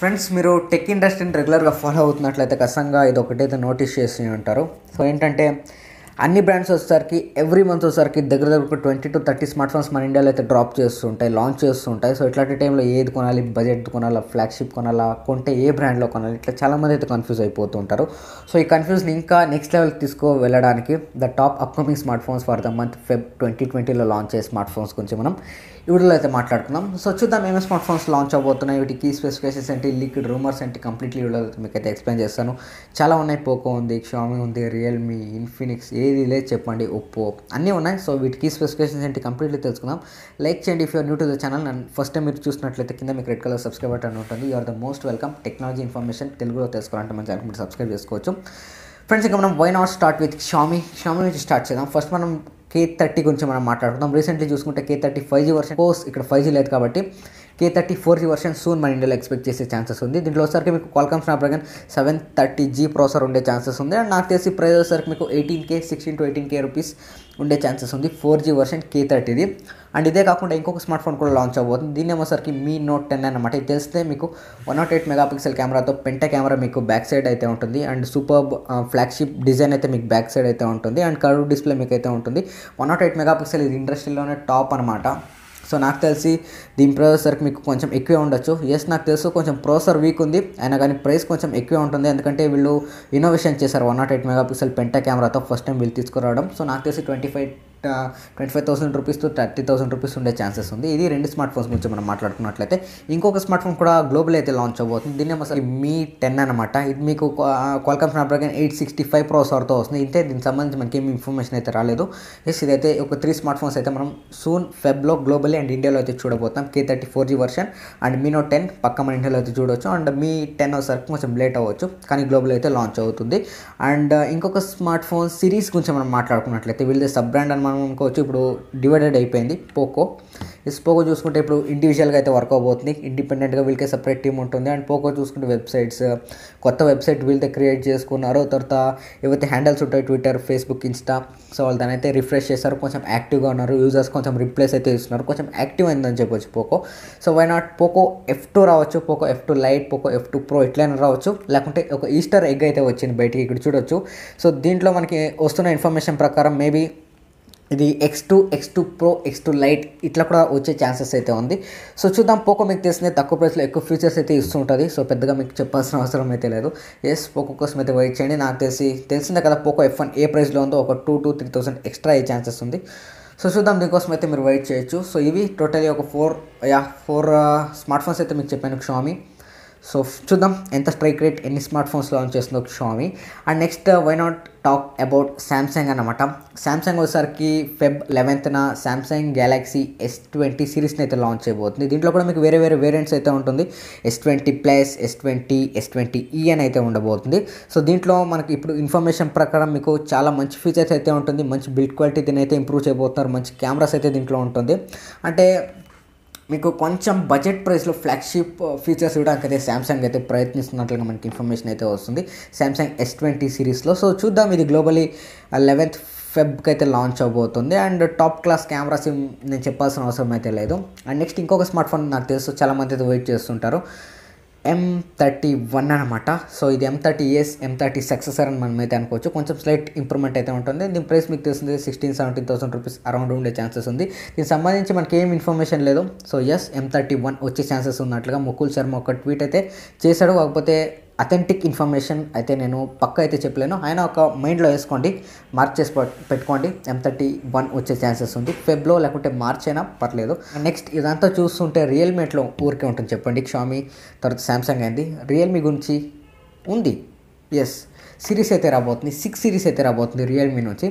Friends మీరు tech ఇండస్ట్రీని రెగ్యులర్గా ఫాలో అవుతున్నట్లయితే ఖచ్చితంగా ఇది ఒకటైతే నోటీస్ చేసి ఉంటారు. సో ఏంటంటే అన్ని బ్రాండ్స్ వచ్చేసరికి ఎవ్రీ మంత్ వచ్చేసరికి దగ్గర దగ్గర twenty to thirty smart phones మన ఇండియాలో అయితే డ్రాప్ చేస్తుంటాయి లాంచ్ చేస్తుంటాయి సో ఇట్లాంటి టైంలో ఏది కొనాలి బడ్జెట్ కొనాలా ఫ్లాగ్షిప్ కొనాలా కొంటే ఏ బ్రాండ్లో కొనాలి ఇట్లా చాలామంది అయితే కన్ఫ్యూజ్ అయిపోతూ ఉంటారు. సో ఈ కన్ఫ్యూజ్ని ఇంకా నెక్స్ట్ లెవెల్కి తీసుకో వెళ్ళడానికి the top upcoming smart phones for the month Feb twenty ట్వంటీలో లాంచ్ అయ్యే స్మార్ట్ ఫోన్స్ గురించి మనం ఈ వీడియోలో అయితే మాట్లాడుకుందాం. సో చూద్దాం ఏమేమి స్మార్ట్ ఫోన్స్ లాంచ్ అవబోతున్నాయి వీటి కీ స్పెసిఫికేషన్స్ ఏంటి లీక్డ్ రూమర్స్ ఏంటి కంప్లీట్లీ వీడియోలో మీకు అయితే ఎక్స్ప్లెయిన్ చేస్తాను. చాలా ఉన్నాయి పోకో ఉంది షామీ ఉంది రియల్మీ ఇన్ఫినిక్స్ ఏది లేదు చెప్పండి ఒప్పో అన్నీ ఉన్నాయి. సో వీటి కీ స్పెసిఫికేషన్స్ ఏంటి కంప్లీట్లీ తెలుసుకుందాం. లైక్ చేయండి if you're new to the channel first time మీరు చూసినట్లయితే కింద మీకు రెడ్ కలర్ సబ్స్క్రైబ్ బటన్ ఉంటుంది. You are the most welcome technology information తెలుగులో తెలుసుకోవాలంటే మన ఛానల్ మీరు సబ్స్క్రైబ్ చేసుకోవచ్చు. ఫ్రెండ్స్ ఇంకా మనం why not start with Xiaomi Xiaomi నుంచి స్టార్ట్ చేద్దాం. ఫస్ట్ మనం కే థర్టీ గురించి మనం మాట్లాడుకుందాం. రీసెంట్లీ చూసుకుంటే K thirty five G version course ఇక్కడ ఫైవ్ జీ లేదు కాబట్టి K thirty four G version soon మన ఇండియాలో ఎక్స్పెక్ట్ చేసే ఛాన్సెస్ ఉంది. దీంట్లో వచ్చేసరికి మీకు Qualcomm Snapdragon seven thirty G processor ఉండే ఛాన్సెస్ ఉంది. అండ్ నాకు తెలిసి ప్రైస్ వచ్చేసరికి మీకు eighteen K sixteen to eighteen K rupees ఉండే ఛాన్సెస్ ఉంది ఫోర్ జీ వర్షన్ కే థర్టీది అండ్ ఇదే కాకుండా ఇంకొక స్మార్ట్ ఫోన్ కూడా లాంచ్ అవబోతుంది దీని ఏమోసరికి మీ నోట్ టెన్ అనమాట ఇది తెలిస్తే మీకు వన్ నాట్ ఎయిట్ మెగాపిక్సెల్ కెమెరాతో పెంట కెమెరా మీకు బ్యాక్ సైడ్ అయితే ఉంటుంది. అండ్ సూపర్ ఫ్లాగ్షిప్ డిజైన్ అయితే మీకు బ్యాక్ సైడ్ అయితే ఉంటుంది. అండ్ కర్వ్ డిస్ప్లే మీకు అయితే ఉంటుంది. వన్ నాట్ ఎయిట్ మెగాపిక్సెల్ ఇది ఇండస్ట్రీలోనే టాప్ అనమాట సో నాకు తెలిసి దీని ప్రాసెసర్కి మీకు కొంచెం ఎక్కువే ఉండొచ్చు. ఎస్ నాకు తెలుసు కొంచెం ప్రాసెసర్ వీక్ ఉంది. అయినా కానీ ప్రైస్ కొంచెం ఎక్కువే ఉంటుంది. ఎందుకంటే వీళ్ళు ఇన్నోవేషన్ చేశారు. One not eight megapixel penta కెమెరాతో ఫస్ట్ టైం వీళ్ళు తీసుకురావడం. సో నాకు తెలిసి twenty five twenty five thousand rupees to thirty thousand rupees ఉండే ఛాన్సెస్ ఉంది. ఇది రెండు స్మార్ట్ ఫోన్స్ గురించి మనం మాట్లాడుకున్నట్లయితే. ఇంకొక స్మార్ట్ ఫోన్ కూడా గ్లోబల్ అయితే లాంచ్ అవబోతుంది దీన్ని అసలు మీ టెన్ అనమాట ఇది మీకు Qualcomm Snapdragon eight sixty five ప్రాసెసర్తో వస్తుంది. ఇంతే దీనికి సంబంధించి మనకి ఏమి ఇన్ఫర్మేషన్ అయితే రాలేదు. ఎస్ ఇదైతే ఒక త్రీ స్మార్ట్ ఫోన్స్ అయితే మనం సూన్ ఫెబ్లో గ్లోబల్ అండ్ ఇండియాలో అయితే చూడబోతాం K thirty four G version and Mi note ten పక్క మన ఇండియాలో అయితే చూడవచ్చు అండ్ మీ టెన్ వచ్చేసరికి కొంచెం లేట్ అవ్వచ్చు. కానీ గ్లోబల్ అయితే లాంచ్ అవుతుంది. అండ్ uh, ఇంకొక స్మార్ట్ ఫోన్ సిరీస్ గురించి మనం మాట్లాడుకున్నట్లయితే వీళ్ళది సబ్ బ్రాండ్ అని మనకు ఇప్పుడు డివైడెడ్ అయిపోయింది పోకో ఇస్ పోకో చూసుకుంటే ఇప్పుడు ఇండివిజువల్గా అయితే వర్క్ అవబోతుంది ఇండిపెండెంట్గా వీళ్ళకి సపరేట్ టీమ్ ఉంటుంది. అండ్ పోకో చూసుకుంటే వెబ్సైట్స్ కొత్త వెబ్సైట్ వీళ్ళతో క్రియేట్ చేసుకున్నారు. తర్వాత ఏవైతే హ్యాండిల్స్ ఉంటాయి ట్విట్టర్ ఫేస్బుక్ ఇన్స్టా సో వాళ్ళు దాని అయితే రిఫ్రెష్ చేస్తారు కొంచెం యాక్టివ్గా ఉన్నారు. యూజర్స్ కొంచెం రిప్లేస్ అయితే ఇస్తున్నారు కొంచెం యాక్టివ్ అయిందని చెప్పొచ్చు Poco so why not Poco F two రావచ్చు. Poco F two lite Poco F two pro ఎట్లయినా రావచ్చు. లేకుంటే ఒక ఈస్టర్ ఎగ్ అయితే వచ్చింది బయటికి. ఇక్కడ చూడొచ్చు. సో దీంట్లో మనకి వస్తున్న ఇన్ఫర్మేషన్ ప్రకారం మేబీ ఇది X two X two pro X two lite ఇట్లా కూడా వచ్చే ఛాన్సెస్ అయితే ఉంది. సో చూద్దాం పోకో మీకు తెలిసిందే తక్కువ ప్రైస్లో ఎక్కువ ఫీచర్స్ అయితే ఇస్తుంటుంది. సో పెద్దగా మీకు చెప్పాల్సిన అవసరం అయితే లేదు. ఎస్ పోకో కోసం అయితే వెయిట్ చేయండి. నాకు తెలిసి తెలిసిందే కదా పోకో ఎఫ్ వన్ ఏ ప్రైస్లో ఉందో ఒక two to three thousand extra అయ్యే ఛాన్సెస్ ఉంది. సో చూద్దాం దీనికోసం అయితే మీరు వెయిట్ చేయొచ్చు. సో ఇవి టోటలీ ఒక ఫోర్ యా ఫోర్ స్మార్ట్ ఫోన్స్ అయితే మీకు చెప్పాను షామీ సో చూద్దాం ఎంత స్ట్రైక్ రేట్ ఎన్ని స్మార్ట్ ఫోన్స్ లాంచ్ చేస్తుందో Xiaomi and next why not talk about Samsung అనమాట శాంసంగ్ వచ్చేసరికి ఫెబ్ లెవెన్త్న శాంసంగ్ గెలాక్సీ ఎస్ ట్వంటీ సిరీస్ని అయితే లాంచ్ చేయబోతుంది. దీంట్లో కూడా మీకు వేరే వేరే వేరియంట్స్ అయితే ఉంటుంది. S twenty plus S twenty S twenty ఈ అని అయితే ఉండబోతుంది. సో దీంట్లో మనకి ఇప్పుడు ఇన్ఫర్మేషన్ ప్రకారం మీకు చాలా మంచి ఫీచర్స్ అయితే ఉంటుంది. మంచి బిల్డ్ క్వాలిటీ దీని అయితే ఇంప్రూవ్ చేయబోతున్నారు. మంచి కెమెరాస్ అయితే దీంట్లో ఉంటుంది. అంటే మీకు కొంచెం బడ్జెట్ ప్రైస్లో ఫ్లాగ్షిప్ ఫీచర్స్ ఇవ్వడానికి అయితే శాంసంగ్ అయితే ప్రయత్నిస్తున్నట్లుగా మనకి ఇన్ఫర్మేషన్ అయితే వస్తుంది. శాంసంగ్ ఎస్ ట్వంటీ సిరీస్లో సో చూద్దాం ఇది గ్లోబలీ లెవెన్త్ ఫెబ్కి అయితే లాంచ్ అవబోతుంది. అండ్ టాప్ క్లాస్ కెమెరా సిమ్ నేను చెప్పాల్సిన అవసరం అయితే లేదు. అండ్ నెక్స్ట్ ఇంకొక స్మార్ట్ ఫోన్ నాకు తెలుసు చాలామంది అయితే వెయిట్ చేస్తుంటారు. ఎం థర్టీ వన్ అనమాట సో ఇది M thirty S M thirty successor అని మనం అయితే అనుకోవచ్చు. కొంచెం స్లైట్ ఇంప్రూవ్మెంట్ అయితే ఉంటుంది. దీని ప్రైస్ మీకు తెలిసింది sixteen seventeen thousand rupees around ఉండే ఛాన్సెస్ ఉంది. దీనికి సంబంధించి మనకి ఏం ఇన్ఫర్మేషన్ లేదు. So yes M thirty one వచ్చే ఛాన్సెస్ ఉన్నట్లుగా ముకుల్ శర్మ ఒక ట్వీట్ అయితే చేశాడు. కాకపోతే అథెంటిక్ ఇన్ఫర్మేషన్ అయితే నేను పక్క అయితే చెప్పలేను. ఆయన ఒక మైండ్లో వేసుకోండి మార్క్ చేసి పెట్టుకోండి. ఎం థర్టీ వన్ వచ్చే ఛాన్సెస్ ఉంది. ఫెబ్లో లేకుంటే మార్చ్ అయినా పర్లేదు. నెక్స్ట్ ఇదంతా చూస్తుంటే రియల్మీట్లో ఊరికే ఉంటుంది చెప్పండి. షామీ తర్వాత శాంసంగ్ అయింది. రియల్మీ గురించి ఉంది. ఎస్ సిరీస్ అయితే రాబోతుంది. సిక్స్ సిరీస్ అయితే రాబోతుంది. రియల్మీ నుంచి.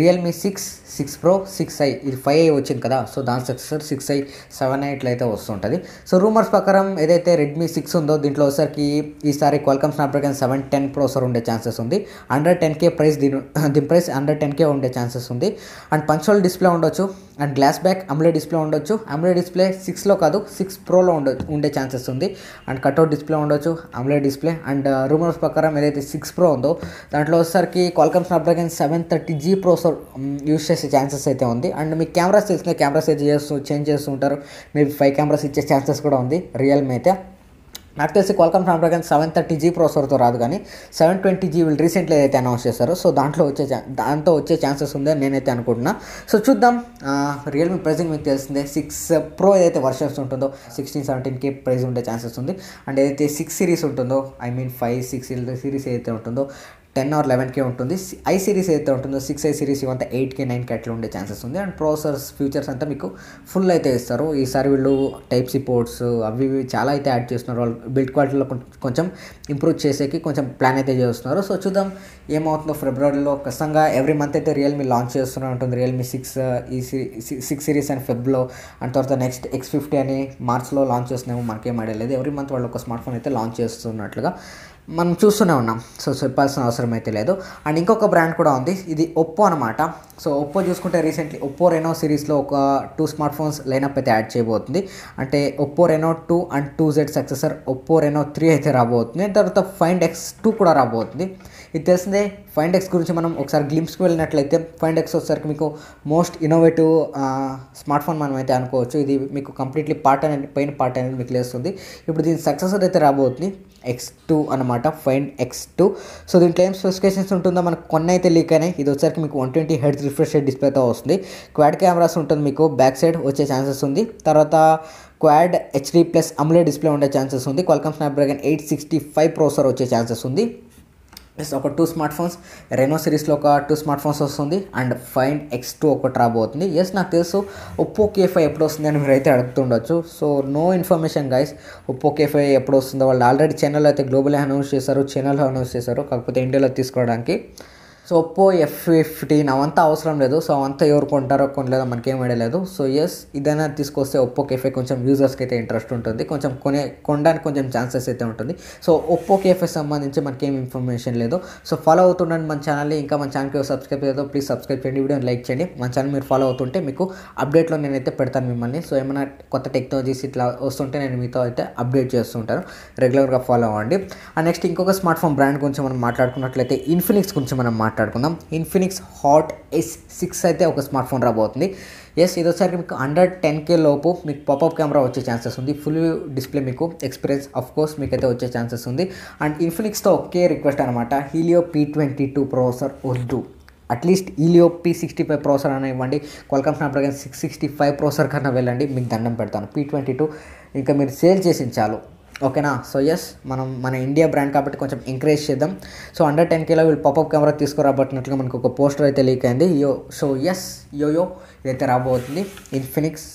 Realme six six pro six i ఇది ఫైవ్ ఐ వచ్చింది కదా. సో దాని successor six i seven i ఇట్లా అయితే వస్తుంటుంది. సో రూమర్స్ ప్రకారం ఏదైతే రెడ్మీ సిక్స్ ఉందో దీంట్లో ఒకసారికి ఈసారి Qualcomm Snapdragon seven ten processor ఉండే ఛాన్సెస్ ఉంది. అండర్ టెన్ కే ప్రైస్ దీని దీని ప్రైస్ అండర్ టెన్ కే ఉండే ఛాన్సెస్ ఉంది. అండ్ పంచోల్ డిస్ప్లే ఉండొచ్చు. And glass back AMOLED display ఉండొచ్చు. అమ్లే డిస్ప్లే సిక్స్లో కాదు సిక్స్ ప్రోలో ఉండ ఉండే ఛాన్సెస్ ఉంది. అండ్ కట్అవుట్ డిస్ప్లే ఉండొచ్చు. అమ్లే డిస్ప్లే అండ్ రూమర్స్ ప్రకారం ఏదైతే సిక్స్ ప్రో ఉందో దాంట్లో వచ్చేసరికి Qualcomm Snapdragon seven thirty G processor use చేసే ఛాన్సెస్ అయితే ఉంది. అండ్ మీకు కెమెరాస్ తెలిసిన కెమెరాస్ అయితే చేస్తూ చేంజ్ చేస్తూ ఉంటారు. మీరు ఫైవ్ కెమెరాస్ ఇచ్చే ఛాన్సెస్ కూడా ఉంది. రియల్మీ అయితే. నాకు తెలిసి Qualcomm Snapdragon seven thirty G ప్రాసెసర్తో రాదు కానీ సెవెన్ ట్వంటీ జీ వీళ్ళు రీసెంట్లీ అయితే అనౌన్స్ చేశారు సో దాంట్లో వచ్చే దాంతో వచ్చే ఛాన్సెస్ ఉందని నేనైతే అనుకుంటున్నా. సో చూద్దాం రియల్మీ ప్రైజింగ్ మీకు తెలిసిందే సిక్స్ ప్రో ఏదైతే వర్షన్స్ ఉంటుందో సిక్స్టీన్ సెవెంటీన్కి ప్రైజ్ ఉండే ఛాన్సెస్ ఉంది. అండ్ ఏదైతే సిక్స్ సిరీస్ ఉంటుందో I mean five six series ఏదైతే ఉంటుందో టెన్ ఆర్ లెవెన్కే ఉంటుంది. ఐ సిరీస్ ఏదైతే ఉంటుందో సిక్స్ ఐ సిరీస్ ఇవంతా ఎయిట్కే నైన్కి అట్లా ఉండే ఛాన్సెస్ ఉంది. అండ్ ప్రాసెసర్స్ ఫ్యూచర్స్ అంతా మీకు ఫుల్ అయితే ఇస్తారు. ఈసారి వీళ్ళు టైప్ సి పోర్ట్స్ అవి ఇవి చాలా అయితే యాడ్ చేస్తున్నారు. వాళ్ళు బిల్డ్ క్వాలిటీలో కొంచెం ఇంప్రూవ్ చేసేకి కొంచెం ప్లాన్ అయితే చేస్తున్నారు. సో చూద్దాం ఏమవుతుందో ఫిబ్రవరిలో. ఖచ్చితంగా ఎవ్రీ మంత్ అయితే రియల్మీ లాంచ్ చేస్తూనే ఉంటుంది. రియల్మీ సిక్స్ uh, ఈ సిక్స్ సిరీస్ అండ్ ఫెబ్లో అండ్ తర్వాత నెక్స్ట్ ఎక్స్ ఫిఫ్టీ అని మార్చ్లో లాంచ్ చేస్తున్నామో మనకేం ఐడియా లేదు. ఎవ్రీ మంత్ వాళ్ళు ఒక స్మార్ట్ ఫోన్ అయితే లాంచ్ చేస్తున్నట్లుగా మనం చూస్తూనే ఉన్నాం. సో చెప్పాల్సిన అవసరం అయితే లేదు. అండ్ ఇంకొక బ్రాండ్ కూడా ఉంది. ఇది ఒప్పో అనమాట సో ఒప్పో చూసుకుంటే రీసెంట్లీ ఒప్పో రెనో సిరీస్లో ఒక టూ స్మార్ట్ ఫోన్స్ లైనప్ అయితే యాడ్ చేయబోతుంది. అంటే Oppo Reno two and two Z successor Oppo Reno three అయితే రాబోతుంది. తర్వాత ఫైండ్ ఎక్స్ టూ కూడా రాబోతుంది. ఇది తెలిసిందే ఫైండ్ ఎక్స్ గురించి మనం ఒకసారి గ్లిమ్స్కి వెళ్ళినట్లయితే ఫైండ్ ఎక్స్ వచ్చేసరికి మీకు మోస్ట్ ఇన్నోవేటివ్ స్మార్ట్ ఫోన్ మనం అయితే అనుకోవచ్చు. ఇది మీకు కంప్లీట్లీ పార్ట్ అనేది పైన పార్ట్ అనేది మీకు లేస్తుంది. ఇప్పుడు దీని సక్సెసర్ అయితే రాబోతుంది. ఎక్స్ టూ అనమాట ఫైండ్ ఎక్స్ టూ సో దీంట్లో ఏం స్పెసిఫికేషన్స్ ఉంటుందో? మనకు కొన్ని అయితే లీక్ అయినాయి. ఇది వచ్చరికి మీకు వన్ ట్వంటీ హెడ్ రిఫ్రెష్ డిస్ప్లేతో వస్తుంది. క్వాడ్ కెమెరాస్ ఉంటుంది మీకు బ్యాక్ సైడ్ వచ్చే ఛాన్సెస్ ఉంది. తర్వాత quad HD plus AMOLED display ఉండే ఛాన్సెస్ ఉంది. Qualcomm Snapdragon eight sixty five processor వచ్చే ఛాన్సెస్ ఉంది. ప్లస్ ఒక టూ స్మార్ట్ ఫోన్స్ రెనో సిరీస్లో ఒక టూ స్మార్ట్ ఫోన్స్ వస్తుంది. అండ్ ఫైన్ ఎక్స్ టూ ఒకటి రాబోతుంది. ఎస్ నాకు తెలుసు ఒప్పో కే ఫైవ్ ఎప్పుడు వస్తుంది అని మీరు అయితే అడుగుతుండొచ్చు. So no information guys Oppo K five ఎప్పుడు వస్తుందో వాళ్ళు ఆల్రెడీ ఛానల్ అయితే గ్లోబల్ అనౌన్స్ చేశారు ఛానల్ అనౌన్స్ చేశారు. కాకపోతే ఇండియాలో తీసుకోవడానికి. సో ఒప్పో ఎఫ్ ఫిఫ్టీన్ అవంతా అవసరం లేదు. సో అవంతా ఎవరు కొంటారో కొనలేదో మనకేం వేయలేదు లేదు. సో ఎస్ ఇదైనా తీసుకొస్తే ఒప్పో కేఫే కొంచెం యూజర్స్కి అయితే ఇంట్రెస్ట్ ఉంటుంది. కొంచెం కొనే కొనడానికి కొంచెం ఛాన్సెస్ అయితే ఉంటుంది. సో ఒప్పో కేఫే సంబంధించి మనకేం ఇన్ఫర్మేషన్ లేదు. సో ఫాలో అవుతుండండి మన ఛానల్ని ఇంకా మన ఛానల్కి సబ్స్క్రైబ్ చేయదో ప్లీజ్ సబ్స్క్రైబ్ చేయండి. వీడియోని లైక్ చేయండి. మన ఛానల్ మీరు ఫాలో అవుతుంటే మీకు అప్డేట్లో నేనైతే పెడతాను మిమ్మల్ని. సో ఏమైనా కొత్త టెక్నాలజీస్ ఇట్లా వస్తుంటే నేను మీతో అయితే అప్డేట్ చేస్తుంటాను రెగ్యులర్గా ఫాలో అవ్వండి. అండ్ నెక్స్ట్ ఇంకొక స్మార్ట్ ఫోన్ బ్రాండ్ గురించి మనం మాట్లాడుకున్నట్లయితే ఇన్ఫినిక్స్ గురించి మనం మాట్లాడుకుందాం. ఇన్ఫినిక్స్ హాట్ ఎస్ సిక్స్ అయితే ఒక స్మార్ట్ ఫోన్ రాబోతుంది. ఎస్ ఇది మీకు అండర్ టెన్ కే లోపు మీకు పాపప్ కెమెరా వచ్చే ఛాన్సెస్ ఉంది. ఫుల్ డిస్ప్లే మీకు ఎక్స్పీరియన్స్ ఆఫ్ కోర్స్ మీకు అయితే వచ్చే ఛాన్సెస్ ఉంది. అండ్ ఇన్ఫినిక్స్తో ఒకే రిక్వెస్ట్ అనమాట Helio P twenty two processor వద్దు. At least Helio P sixty five processor అని ఇవ్వండి. Qualcomm Snapdragon six sixty five processor కన్నా వెళ్ళండి మీకు దండం పెడతాను. పీ ట్వంటీ టూ ఇంకా మీరు సేల్ చేసి చాలు ఓకేనా? సో ఎస్ మనం మన ఇండియా బ్రాండ్ కాబట్టి కొంచెం ఎంకరేజ్ చేద్దాం. సో అండర్ టెన్ కేలో వీళ్ళు పాపప్ కెమెరా తీసుకురాబట్టినట్లుగా మనకు ఒక పోస్టర్ అయితే లీక్ అయింది. యో సో ఎస్ యోయో ఇదైతే రాబోతుంది. ఇన్ఫినిక్స్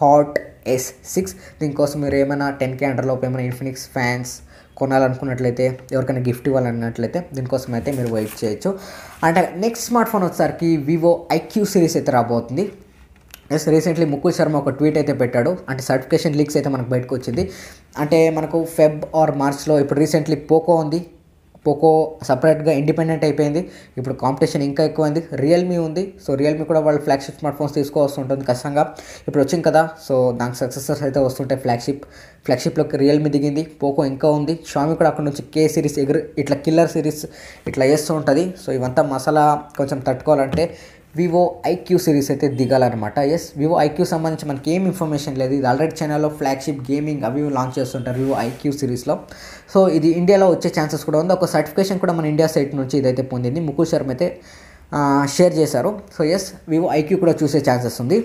హాట్ ఎస్ సిక్స్ దీనికోసం మీరు ఏమైనా టెన్ కే అండర్లోపు ఏమైనా ఇన్ఫినిక్స్ ఫ్యాన్స్ కొనాలనుకున్నట్లయితే ఎవరికైనా గిఫ్ట్ ఇవ్వాలన్నట్లయితే దీనికోసం అయితే మీరు వెయిట్ చేయొచ్చు. అంటే నెక్స్ట్ స్మార్ట్ ఫోన్ వచ్చేసరికి వివో ఐక్యూ సిరీస్ అయితే రాబోతుంది. ఎస్ రీసెంట్లీ ముకుల్ శర్మ ఒక ట్వీట్ అయితే పెట్టాడు. అంటే సర్టిఫికేషన్ లీక్స్ అయితే మనకు బయటకు వచ్చింది. అంటే మనకు ఫెబ్ ఆర్ మార్చ్లో ఇప్పుడు రీసెంట్లీ పోకో ఉంది. పోకో సపరేట్గా ఇండిపెండెంట్ అయిపోయింది. ఇప్పుడు కాంపిటీషన్ ఇంకా ఎక్కువైంది. రియల్మీ ఉంది. సో రియల్మీ కూడా వాళ్ళు ఫ్లాగ్షిప్ స్మార్ట్ ఫోన్స్ తీసుకోవస్తుంటుంది ఖచ్చితంగా. ఇప్పుడు వచ్చింది కదా. సో దానికి సక్సెసర్స్ అయితే వస్తుంటాయి ఫ్లాగ్షిప్ ఫ్లాగ్షిప్లోకి రియల్మీ దిగింది. పోకో ఇంకా ఉంది. షామి కూడా అక్కడ నుంచి కే సిరీస్ ఎగురు ఇట్లా కిల్లర్ సిరీస్ ఇట్లా వేస్తూ ఉంటుంది. సో ఇవంతా మసాలా కొంచెం తట్టుకోవాలంటే వివో ఐక్యూ సిరీస్ అయితే దిగాలన్నమాట. ఎస్ వివో ఐక్యూ సంబంధించి మనకి ఏం ఇన్ఫర్మేషన్ లేదు. ఇది ఆల్రెడీ చైనాలో ఫ్లాగ్షిప్ గేమింగ్ అవి లాంచ్ చేస్తుంటారు వివో ఐక్యూ సిరీస్లో. సో ఇది ఇండియాలో వచ్చే ఛాన్సెస్ కూడా ఉంది. ఒక సర్టిఫికేషన్ కూడా మన ఇండియా సైట్ నుంచి ఇదైతే పొందింది. ముకుల్ శర్మ అయితే షేర్ చేశారు. సో ఎస్ వివో ఐక్యూ కూడా చూసే ఛాన్సెస్ ఉంది.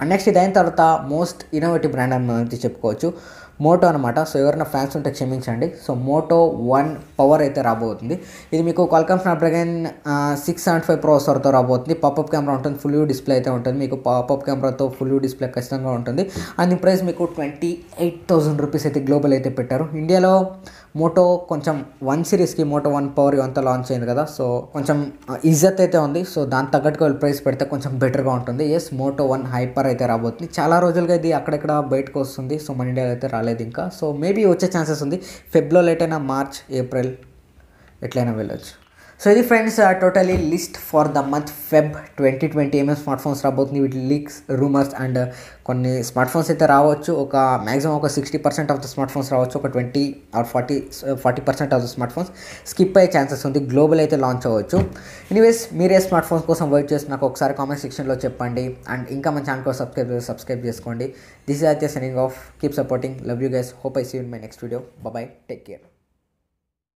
అండ్ నెక్స్ట్ ఇది అయిన తర్వాత మోస్ట్ ఇన్నోవేటివ్ బ్రాండ్ అని మనం అయితే చెప్పుకోవచ్చు. మోటో అనమాట సో ఎవరైనా ఫ్యాన్స్ ఉంటే క్షమించండి. సో మోటో వన్ పవర్ అయితే రాబోతుంది. ఇది మీకు Qualcomm Snapdragon six seventy five ప్రాసెసర్తో రాబోతుంది. పాపప్ కెమెరా ఉంటుంది ఫుల్ వ్యూ డిస్ప్లే అయితే ఉంటుంది. మీకు పాపప్ కెమెరాతో ఫుల్ వ్యూ డిస్ప్లే ఖచ్చితంగా ఉంటుంది. అండ్ ప్రైస్ మీకు ట్వంటీ ఎయిట్ థౌసండ్ రూపీస్ అయితే గ్లోబల్ అయితే పెట్టారు. ఇండియాలో మోటో కొంచెం వన్ సిరీస్కి మోటో వన్ పవర్ ఇవంతా లాంచ్ అయింది కదా. సో కొంచెం uh, ఇజ్జత్ అయితే ఉంది. సో దాని తగ్గట్టుగా వాళ్ళు ప్రైస్ పెడితే కొంచెం బెటర్గా ఉంటుంది. ఎస్ మోటో వన్ హైపర్ అయితే రాబోతుంది. చాలా రోజులుగా ఇది అక్కడెక్కడ బయటకు వస్తుంది. సో మన ఇండియాలో అయితే రాలేదు ఇంకా. సో మేబీ వచ్చే ఛాన్సెస్ ఉంది. ఫెబ్లో లేట్ అయినా మార్చ్ ఏప్రిల్ ఎట్లయినా వెళ్ళొచ్చు. సో ఇది friends totally list for the month Feb twenty twenty ఏమేమి స్మార్ట్ ఫోన్స్ రాబోతుంది. వీటి లీక్స్ రూమర్స్ అండ్ కొన్ని స్మార్ట్ ఫోన్స్ అయితే రావచ్చు. ఒక మ్యాక్సిమం ఒక sixty percent of the smart phones రావచ్చు. ఒక twenty or forty forty percent of the smart phones skip అయ్యే ఛాన్సెస్ ఉంది. గ్లోబల్ అయితే లాంచ్ అవ్వచ్చు. ఎనీవేస్ మీరే స్మార్ట్ ఫోన్స్ కోసం వెయిట్ చేసి నాకు ఒకసారి కామెంట్ సెక్షన్లో చెప్పండి. అండ్ ఇంకా మన ఛానల్ కోసం సబ్స్క్రైబ్ సబ్స్క్రైబ్ చేసుకోండి. దిస్ ఇస్ అయితే signing off keep supporting love you guys hope I see in my next video bye take care